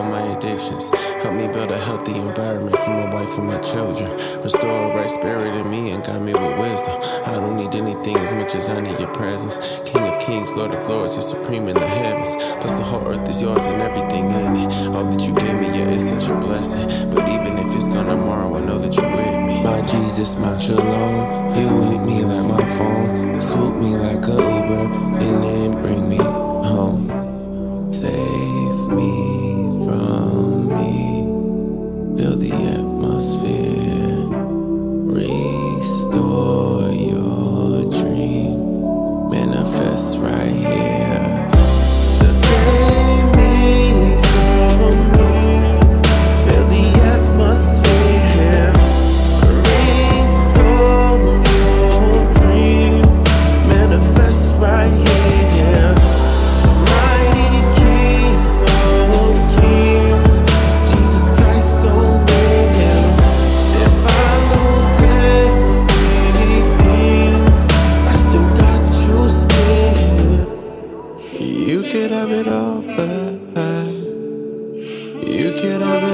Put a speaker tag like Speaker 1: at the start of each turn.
Speaker 1: all my addictions. Help me build a healthy environment for my wife and my children. Restore a right spirit in me and guide me with wisdom. I don't need anything as much as I need your presence. King of kings, Lord of lords, you're supreme in the heavens. Plus the whole earth is yours and everything in it. All that you gave me, yeah, it's such a blessing. But even if it's gone tomorrow, I know that you're with me. My Jesus, my shalom. You with me like my phone. Swoop me like a Uber and then bring me home. Save me right here. could I